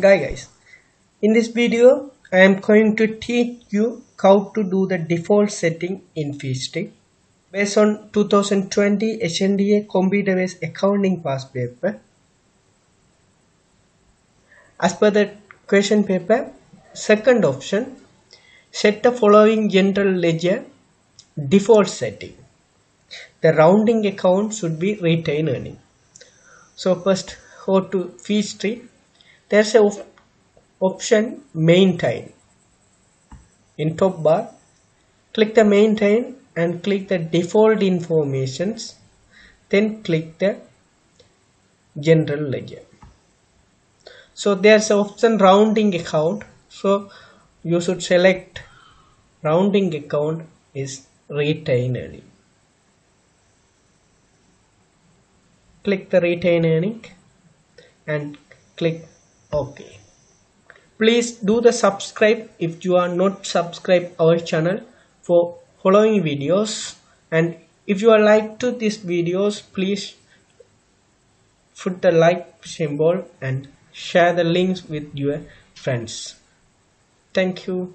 Hi guys, in this video I am going to teach you how to do the default setting in Peachtree based on 2020 HNDA computer based accounting past paper. As per the question paper, second option set the following general ledger default setting. The rounding account should be retained earning. So first go to Peachtree there's a op- option maintain. In top bar click the maintain and click the default informations then click the general ledger. So there's an option rounding account. So you should select rounding account is retain earning. Click the retain earning and click okay. Please do the subscribe if you are not subscribe our channel for following videos. And if you are like to these videos please put the like symbol and share the links with your friends. Thank you